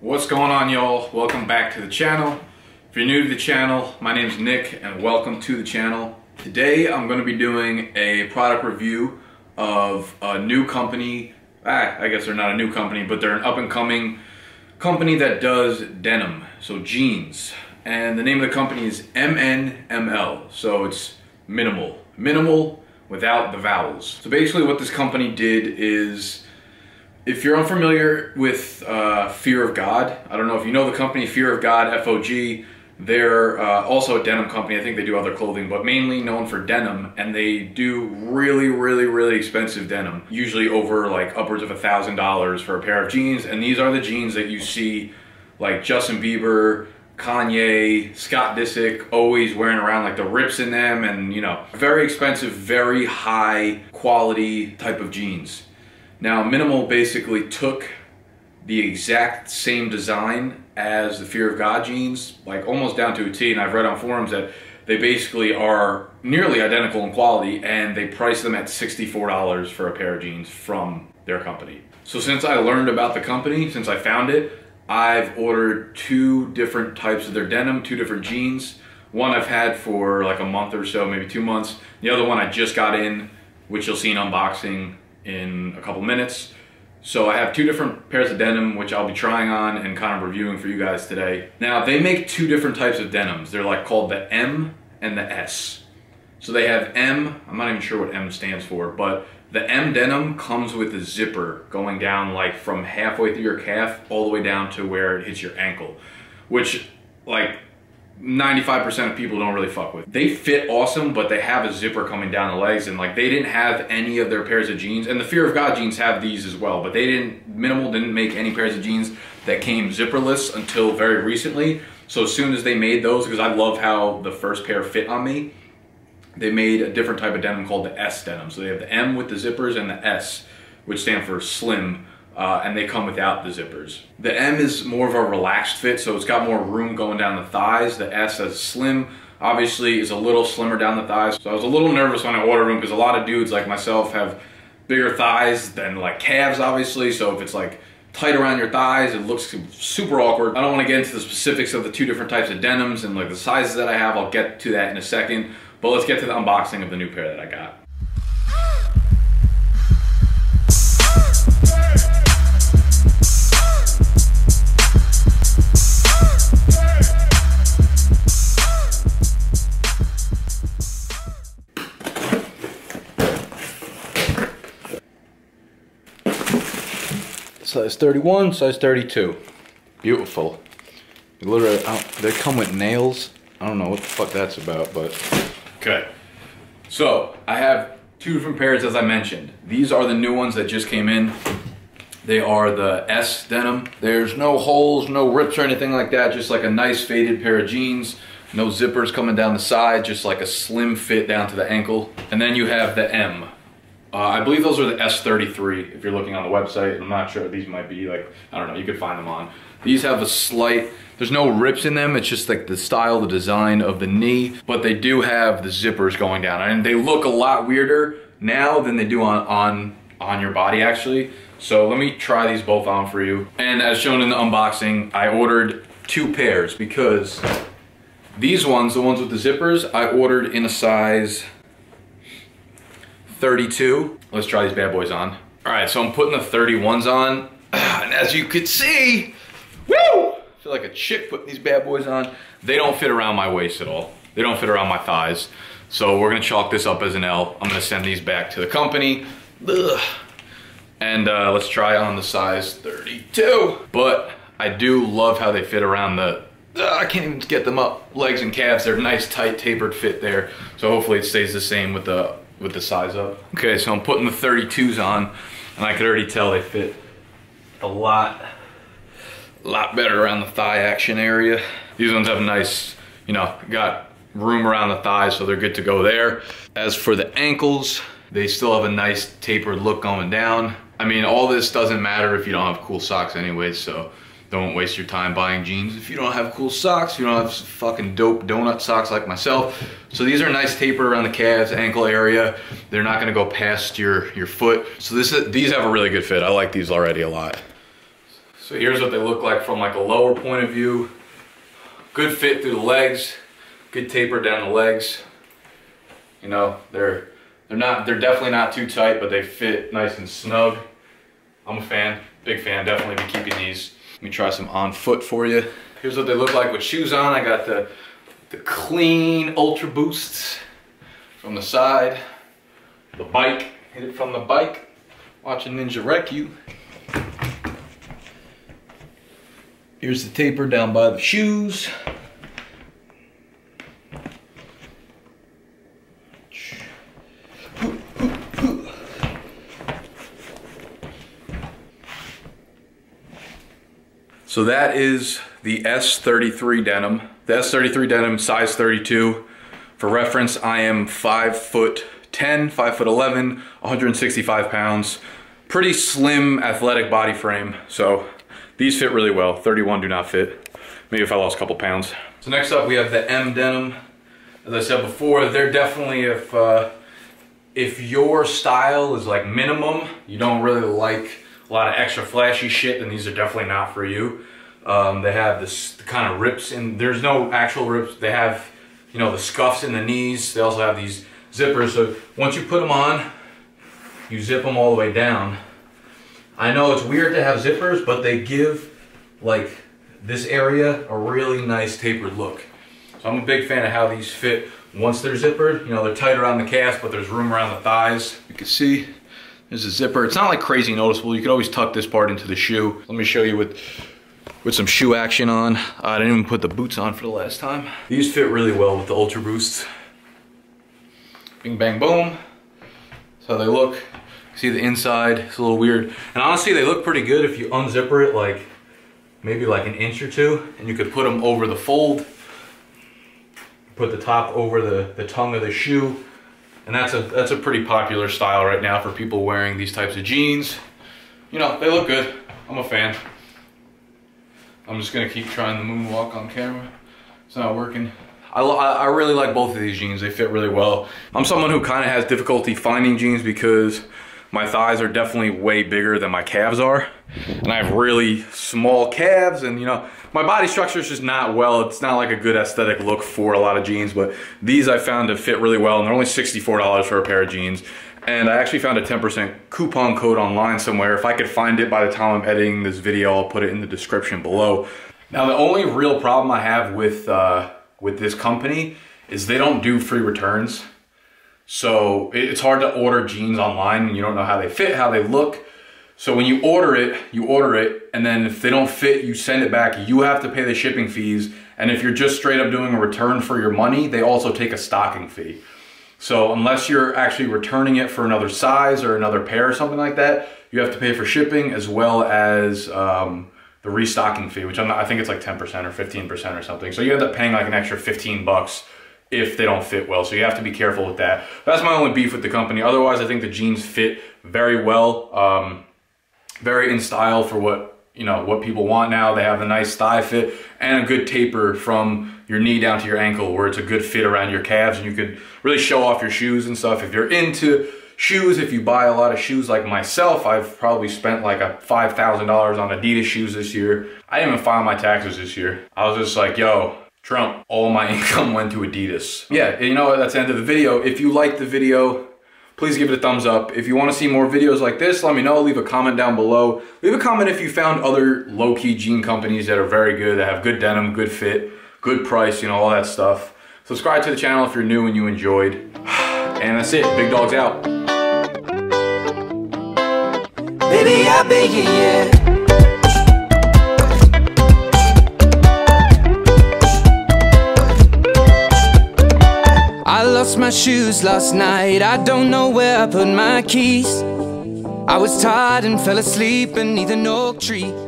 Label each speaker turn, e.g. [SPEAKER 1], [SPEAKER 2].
[SPEAKER 1] What's going on y'all? Welcome back to the channel. If you're new to the channel, my name is Nick and welcome to the channel. Today I'm going to be doing a product review of a new company. Ah, I guess they're not a new company, but they're an up and coming company that does denim, so jeans. And the name of the company is MNML, so it's minimal. Minimal without the vowels. So basically what this company did is if you're unfamiliar with uh, Fear of God, I don't know if you know the company Fear of God, FOG. They're uh, also a denim company. I think they do other clothing, but mainly known for denim. And they do really, really, really expensive denim. Usually over like upwards of a thousand dollars for a pair of jeans. And these are the jeans that you see like Justin Bieber, Kanye, Scott Disick always wearing around like the rips in them and you know, very expensive, very high quality type of jeans. Now Minimal basically took the exact same design as the Fear of God jeans, like almost down to a T, and I've read on forums that they basically are nearly identical in quality and they price them at $64 for a pair of jeans from their company. So since I learned about the company, since I found it, I've ordered two different types of their denim, two different jeans. One I've had for like a month or so, maybe two months. The other one I just got in, which you'll see an unboxing in a couple minutes. So I have two different pairs of denim, which I'll be trying on and kind of reviewing for you guys today. Now they make two different types of denims. They're like called the M and the S. So they have M, I'm not even sure what M stands for, but the M denim comes with a zipper going down like from halfway through your calf all the way down to where it hits your ankle, which like 95% of people don't really fuck with. They fit awesome, but they have a zipper coming down the legs and like they didn't have any of their pairs of jeans and the Fear of God jeans have these as well, but they didn't, Minimal didn't make any pairs of jeans that came zipperless until very recently. So as soon as they made those, because I love how the first pair fit on me, they made a different type of denim called the S denim. So they have the M with the zippers and the S, which stand for slim, uh, and they come without the zippers. The M is more of a relaxed fit, so it's got more room going down the thighs. The S as slim, obviously is a little slimmer down the thighs. So I was a little nervous when I ordered them because a lot of dudes like myself have bigger thighs than like calves, obviously. So if it's like tight around your thighs. It looks super awkward. I don't want to get into the specifics of the two different types of denims and like the sizes that I have. I'll get to that in a second. But let's get to the unboxing of the new pair that I got. Size 31, size 32. Beautiful. Literally, they come with nails. I don't know what the fuck that's about, but Okay. So I have two different pairs as I mentioned. These are the new ones that just came in. They are the S denim. There's no holes, no rips or anything like that. Just like a nice faded pair of jeans. No zippers coming down the side, just like a slim fit down to the ankle. And then you have the M. Uh, I believe those are the S33 if you're looking on the website. I'm not sure. These might be like, I don't know, you could find them on. These have a slight, there's no rips in them. It's just like the style, the design of the knee, but they do have the zippers going down and they look a lot weirder now than they do on, on, on your body actually. So let me try these both on for you. And as shown in the unboxing, I ordered two pairs because these ones, the ones with the zippers, I ordered in a size 32. Let's try these bad boys on. All right, so I'm putting the 31s on. And as you could see, woo! I feel like a chick putting these bad boys on. They don't fit around my waist at all. They don't fit around my thighs. So we're gonna chalk this up as an L. I'm gonna send these back to the company. Ugh. And uh, let's try on the size 32. But I do love how they fit around the, uh, I can't even get them up. Legs and calves, they're nice, tight, tapered fit there. So hopefully it stays the same with the with the size up. Okay, so I'm putting the 32s on, and I could already tell they fit a lot, a lot better around the thigh action area. These ones have nice, you know, got room around the thighs, so they're good to go there. As for the ankles, they still have a nice tapered look going down. I mean, all this doesn't matter if you don't have cool socks anyways, so don't waste your time buying jeans if you don't have cool socks, you don't have fucking dope donut socks like myself. So these are nice taper around the calves, ankle area. They're not gonna go past your, your foot. So this is, these have a really good fit. I like these already a lot. So here's what they look like from like a lower point of view. Good fit through the legs, good taper down the legs. You know, they're they're not they're definitely not too tight, but they fit nice and snug. I'm a fan, big fan, definitely be keeping these. Let me try some on foot for you. Here's what they look like with shoes on. I got the, the clean Ultra Boosts from the side. The bike, hit it from the bike. Watching Ninja wreck you. Here's the taper down by the shoes. So that is the S33 denim. The S33 denim, size 32. For reference, I am 5 foot 10, 5 foot 11, 165 pounds. Pretty slim athletic body frame, so these fit really well. 31 do not fit. Maybe if I lost a couple pounds. So next up we have the M denim. As I said before, they're definitely if uh, if your style is like minimum, you don't really like a lot of extra flashy shit, then these are definitely not for you. Um, they have this kind of rips and there's no actual rips. They have, you know, the scuffs in the knees. They also have these zippers. So once you put them on, you zip them all the way down. I know it's weird to have zippers, but they give like this area a really nice tapered look. So I'm a big fan of how these fit once they're zippered. You know, they're tight around the calves, but there's room around the thighs. You can see there's a zipper. It's not like crazy noticeable. You could always tuck this part into the shoe. Let me show you with with some shoe action on. I didn't even put the boots on for the last time. These fit really well with the Ultra Boosts. Bing, bang, boom. That's how they look. See the inside, it's a little weird. And honestly, they look pretty good if you unzipper it like maybe like an inch or two and you could put them over the fold. Put the top over the, the tongue of the shoe. And that's a, that's a pretty popular style right now for people wearing these types of jeans. You know, they look good. I'm a fan. I'm just gonna keep trying the moonwalk on camera. It's not working. I, I really like both of these jeans. They fit really well. I'm someone who kind of has difficulty finding jeans because my thighs are definitely way bigger than my calves are. And I have really small calves and you know, my body structure is just not well. It's not like a good aesthetic look for a lot of jeans, but these I found to fit really well and they're only $64 for a pair of jeans. And I actually found a 10% coupon code online somewhere. If I could find it by the time I'm editing this video, I'll put it in the description below. Now the only real problem I have with, uh, with this company is they don't do free returns. So it's hard to order jeans online and you don't know how they fit, how they look. So when you order it, you order it, and then if they don't fit, you send it back. You have to pay the shipping fees. And if you're just straight up doing a return for your money, they also take a stocking fee. So unless you're actually returning it for another size or another pair or something like that, you have to pay for shipping as well as um, the restocking fee, which not, i think it's like 10% or 15% or something. So you end up paying like an extra 15 bucks if they don't fit well. So you have to be careful with that. That's my only beef with the company. Otherwise, I think the jeans fit very well. Um, very in style for what you know what people want now. They have a nice thigh fit and a good taper from your knee down to your ankle where it's a good fit around your calves and you could really show off your shoes and stuff. If you're into shoes, if you buy a lot of shoes like myself, I've probably spent like a $5,000 on Adidas shoes this year. I didn't even file my taxes this year. I was just like, yo, Trump, all my income went to Adidas. Yeah, you know, that's the end of the video. If you liked the video, please give it a thumbs up. If you want to see more videos like this, let me know. Leave a comment down below. Leave a comment if you found other low-key jean companies that are very good, that have good denim, good fit, good price, you know, all that stuff. Subscribe to the channel if you're new and you enjoyed. And that's it. Big Dogs out. Baby, my shoes last night. I don't know where I put my keys. I was tired and fell asleep beneath an oak tree